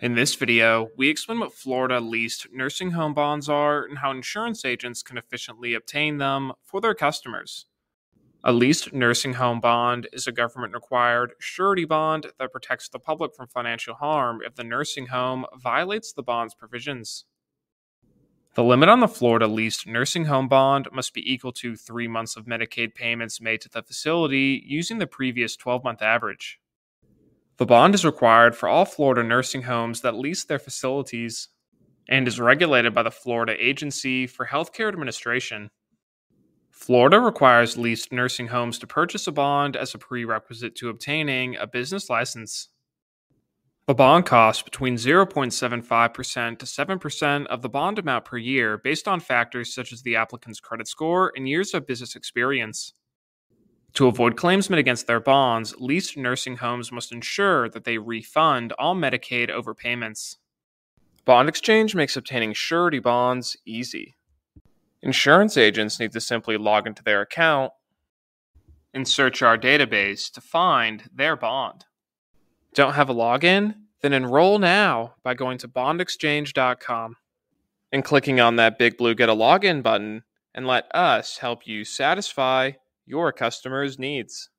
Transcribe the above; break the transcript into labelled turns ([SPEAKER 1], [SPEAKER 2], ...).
[SPEAKER 1] In this video, we explain what Florida leased nursing home bonds are and how insurance agents can efficiently obtain them for their customers. A leased nursing home bond is a government required surety bond that protects the public from financial harm if the nursing home violates the bond's provisions. The limit on the Florida leased nursing home bond must be equal to three months of Medicaid payments made to the facility using the previous 12 month average. The bond is required for all Florida nursing homes that lease their facilities and is regulated by the Florida Agency for Healthcare Administration. Florida requires leased nursing homes to purchase a bond as a prerequisite to obtaining a business license. The bond costs between 0.75% to 7% of the bond amount per year based on factors such as the applicant's credit score and years of business experience. To avoid claims made against their bonds, leased nursing homes must ensure that they refund all Medicaid overpayments. Bond exchange makes obtaining surety bonds easy. Insurance agents need to simply log into their account and search our database to find their bond. Don't have a login? Then enroll now by going to bondexchange.com and clicking on that big blue Get a Login button and let us help you satisfy your customers' needs.